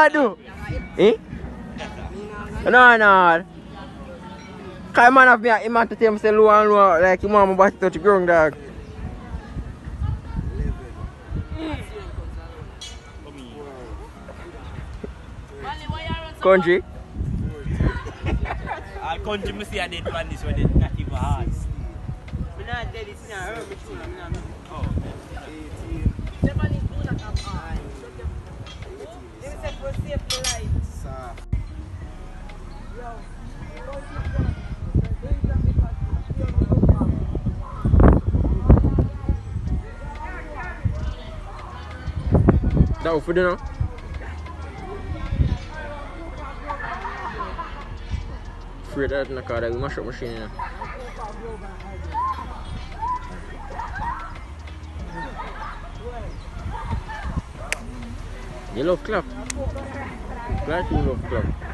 that do? Eh? No, no. Cause man have me, him have to tell me say low and low, like him want me body touch ground dog. Country? I'll country me see a dead man this one, dead not even hard. Me not dead, it's not hurt me too. Me not. Oh. That for dinner? Afraid that in the car, that we mash up machine. Know. You clap. Glad you love clap.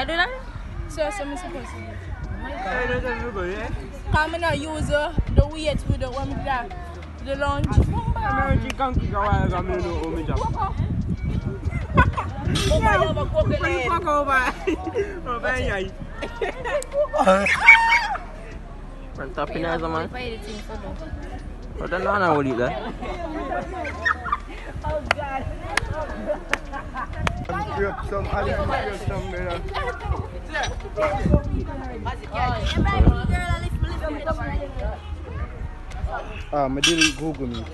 You do that? So, so I'm supposed to do. Come and use uh, the weight with the one with that. The lunge. American country go while ago, me know how me job. Put the fuck over. Over here. Man, tapping eyes, man. If I eat it, so don't. But then no one will eat that. Some Alice some man. Ah, I didn't Google me.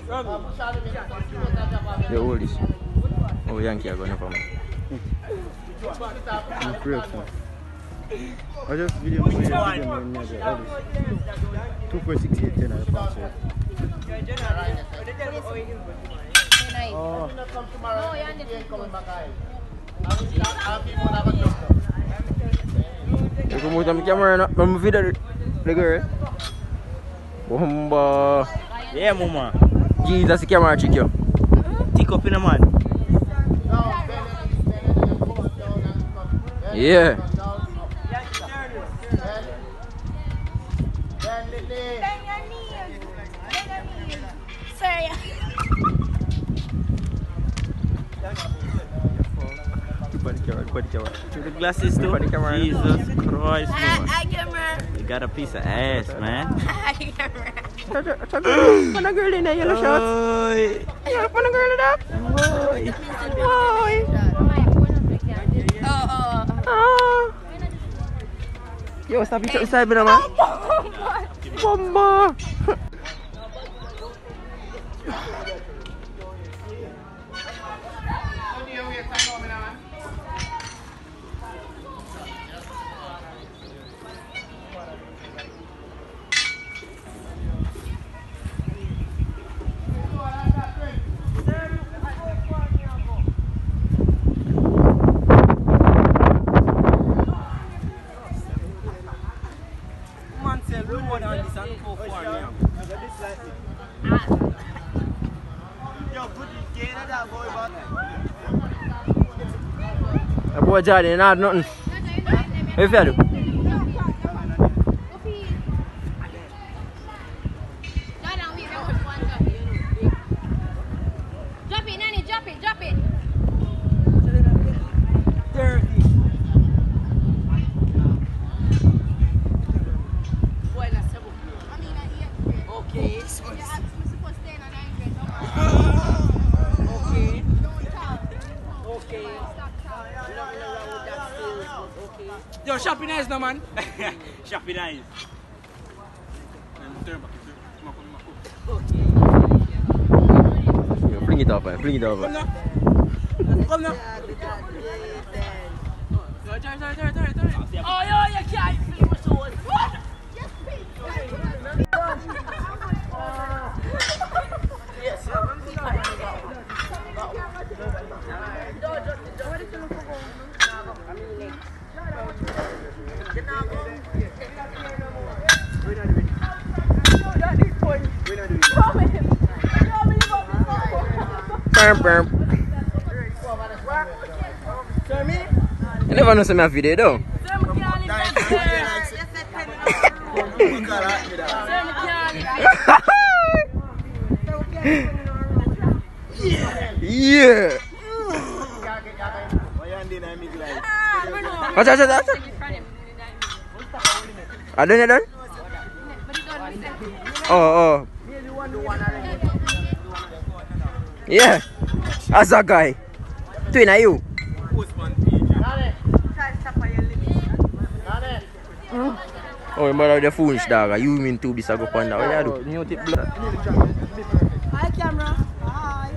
The oldest. Oh, Yankee are going to come. I'm grateful. I just video for you. Video man, never. Alice. Two four six eight ten. I pass it. Oh, You can move the camera now. Move video the girl. Bomba. Yeah, mama. Jesus, the camera trick you. Tick up in a man. Yeah. Sorry. Body camera, body camera. To the glasses too. Body camera. Jesus Christ, ah, mama. Ah, I camera. You got a piece of ass, man. I ah, camera. It's a girl. Find a girl in there, yellow shorts. Oy. Yeah, find a girl in that. Oy. Boy. Oh, oh. Ah. Yo, stop it inside me now, man. Bomba. Man say load on this and go for now. Yo, put the gain of that boy back. He not nothing. You feel? do? Drop it, Nanny, drop it, drop it. Dirty. Okay. Okay. Okay. Yo, shopping nice no man. Shopping eyes. Yo, fling it up, man. Fling it up. Come now. Come now. Sorry, sorry, sorry, sorry, sorry, sorry. Oh, yo, you can't feel my soul. Yes, yeah, man. Perm, perm. You never know some video though. yeah. Watch out, watch out, watch out. Are done, you done? Oh, oh. Yeah. That's that guy. Twin, are you? Oh, you mother the foolish dog. You mean two bisa go panda. What you do? New tip blood. Hi, camera. Hi.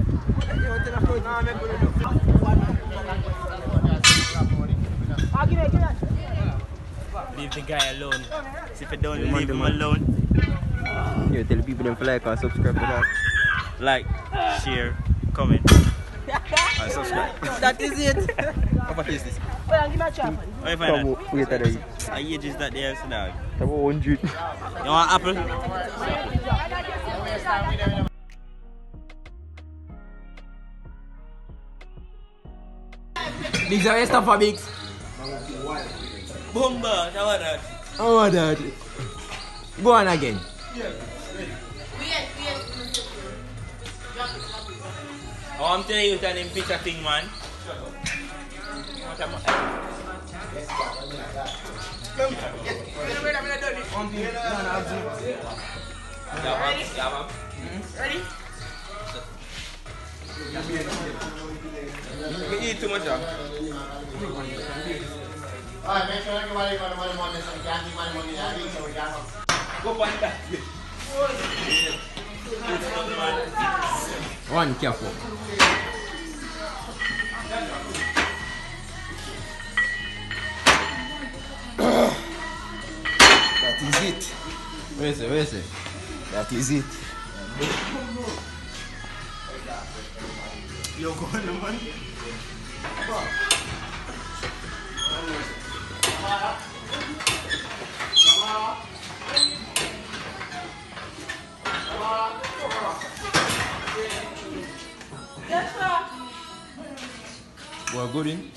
Ah, leave the guy alone. See if you don't leave him alone. You tell people them to like and subscribe to that. Like, share, comment, and subscribe. That is it. What is this? Well, give me a chop. Where you find Come that? on, wait a minute. I age is that there, so dog. Come on, 100. You want apple? Bigs, how you stop for Bigs? Bomba, that was that. Oh, that. Go on again. Oh, I'm telling you, that name picture thing, man. Yeah, man. You eat too much? Alright, make sure everybody got money money on the ID so we got. Go that. One careful. That is it. Where is it? Where is it? That is it. Yo, go on, man. Boy, good in.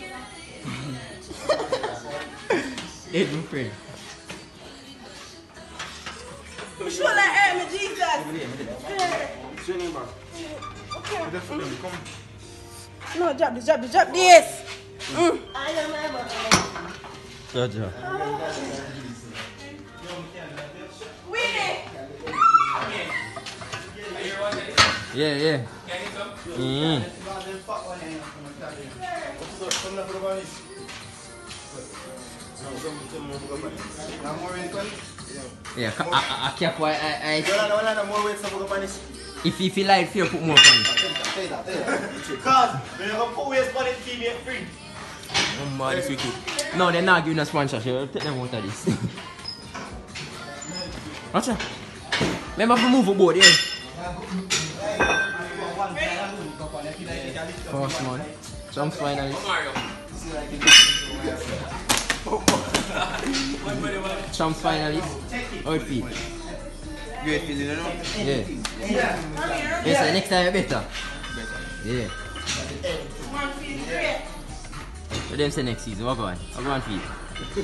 Eight, my friend. Show that air, me Jesus. No, drop this, drop this, drop this. Mm. Jaja. Winnie. Yeah, yeah. Mm. Yeah, ca- I, I, I kept why I, I, Wala na, wala na, more weights na mga panis. if you feel like fear, put more on. Cause, when you put weights on it, keep it free. Oh, man, this wicked. No, they're not giving us sponsorship. Take them out of this. Watch out. Remember to move aboard, yeah. First man. Jump finalist. Oh, Champs finalist. How it? Great feeling, you know? Yeah. Yes, sir, next time you better. Yeah. So them say next season, what going? What going feel?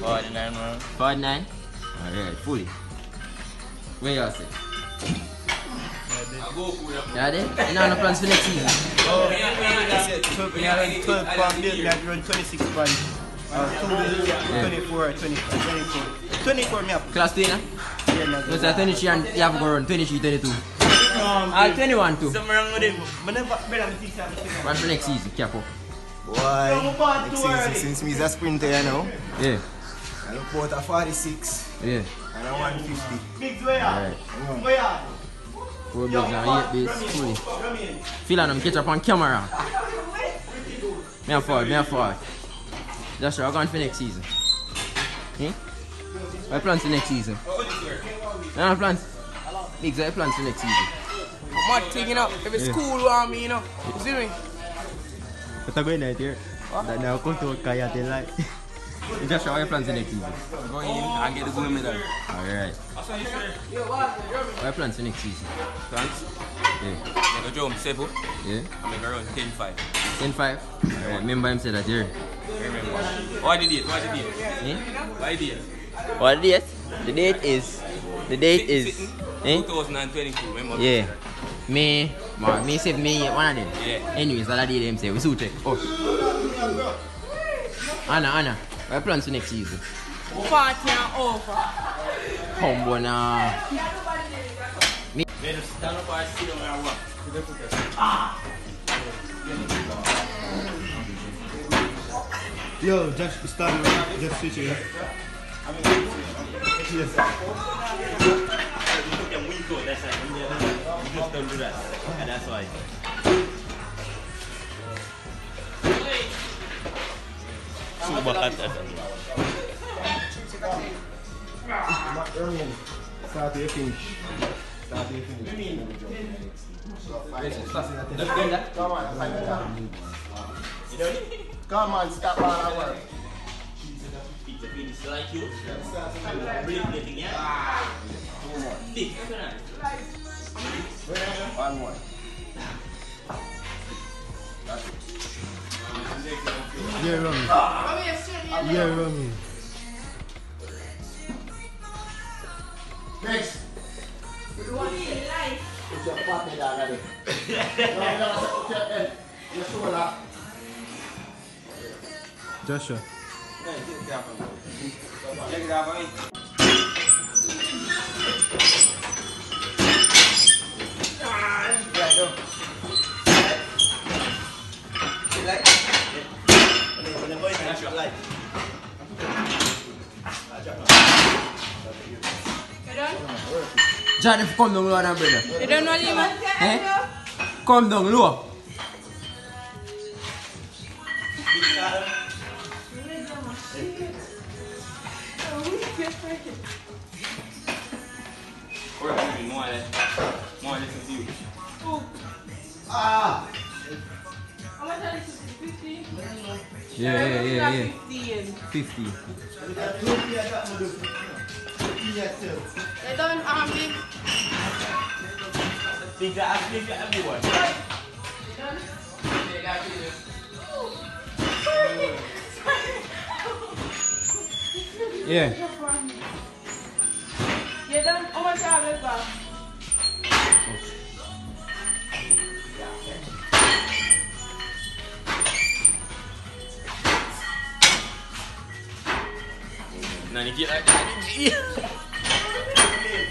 Oh, the nine, man. Forward nine? Alright, fully. Where you all say? Yeah, there? You know no plans for next season? Oh, I said 12, when you 12 pound build, run 26 pound. Uh, 2 24, 24, 24. 24 me up. Class 2, you know? Yeah, no, No, sir, 23 and you have to go run 23, 22. Ah, 21 too. Something wrong with him. But never, better than 6 One for next season, careful. Why? Next season, since me is a sprinter, you know, Yeah, I look about a 46 yeah. and a 150. Alright. Four bigs and eight base, fully. Feel on them catch up on camera. Me a forward, me a forward. That's right, we're going for next season. Hmm? What plans for next season? No, no plans. Big, what plans for next season? Mad thing, you know. If it's Yeah. school want me, you know. You see me? Kata gue na ito. That na ako to kaya tilay. Just what plans for next season? Go in and get the gold medal. Alright. What plans for next season? Plans? Yeah. Never I drove 7. Yeah. I make around 10 5. 10 5. Alright, remember him said that here. Remember. What the date? What the date? Eh? What the date? What the date? The date is. The date is. Eh? 2022, remember? Yeah. Me. Ma, me save me one of them. Yeah. Anyways, that day them say we suit it. Oh. Anna, Anna. What plans for next season? 40 and over. Humble na. May just stand up or sit down. Yo, just start, just switch it. Yes. You put them wings out, that's right. You just don't do that. And that's why. Start finish. Come on, stop all our work. Pizza like you. Yeah, Rummy. Yeah, Rummy. Next. Put your partner down already. No, no, put your head, your shoulder. Joshua. Right, John, if you come down low now, brother. You done, Walima? Eh? Come down low. More or less. More or less than you. Ah! How much are this? 50? Yeah, yeah, yeah, yeah. 15. 50. You done, um, big? Pizza, I think everyone. Yeah. You done? How much are you back? Nah, ni like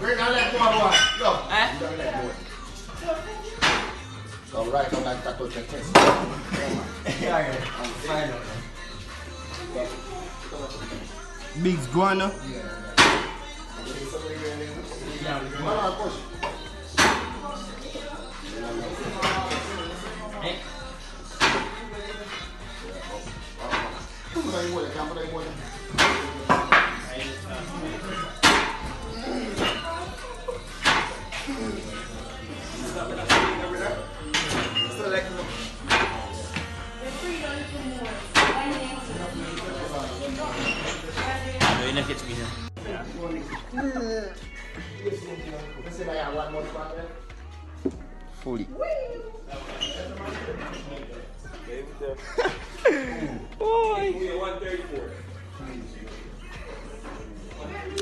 Bring on that one, one. Go. Eh? You don't let go. So right on that that touch your chest. Biggs Guana. Come on,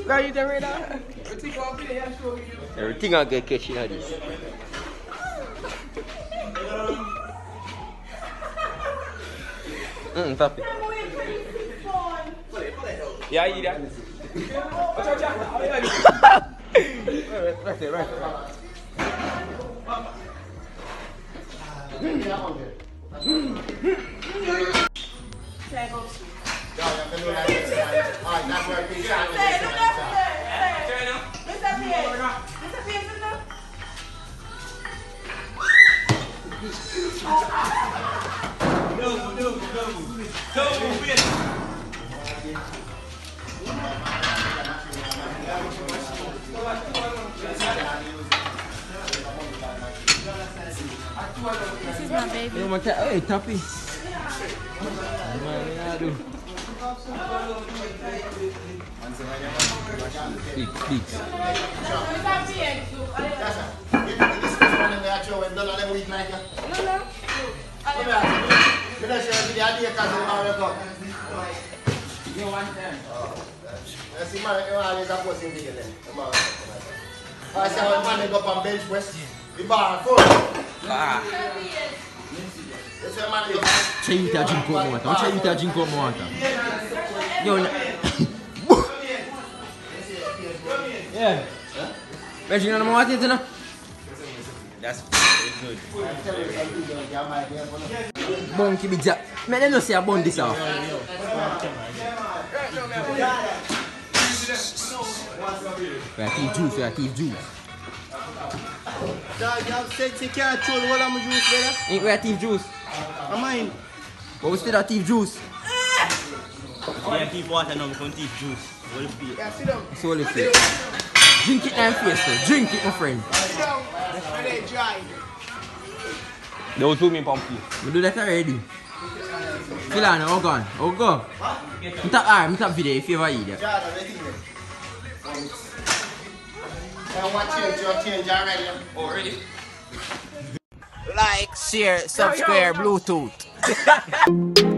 Girl, you done read that? Everything I get catching at this. Mm, papi. Yeah, you that. Right there, right there. Should I go to? No, I'm going to do that next time. All right, that's where I can get out of this next time. Mr. Pierce, Mr. Thank you. This is my baby. Yo, man, ta- hey, Tappy. Man, yeah, do. Big, big. C'è aiuta a drink up Che yi ta jin komo anta. Che yi ta jin komo anta. Yo na... Yeah. Bet you know what it is now? That's good. Bon ki bi ja. Men den nou se a bon dis a. Fè a kif jous, fè a kif jous. Dog, you said you can't throw the whole of my juice, brother. Ain't we are thief juice? I mind. But we still are thief juice. Yeah, keep water now, come teeth juice. What the feel? Yeah, sit down. It's all the. Drink it now, face though. Drink it, my friend. Sit down. Let it dry. Don't do me pumpkin. We do that already. Fill on, oh gone. Oh go. I'm tap, alright, I'm tap video if you ever eat it. Jordan, let it in. And what change? You change already? Already? Oh, like, share, subscribe, Bluetooth.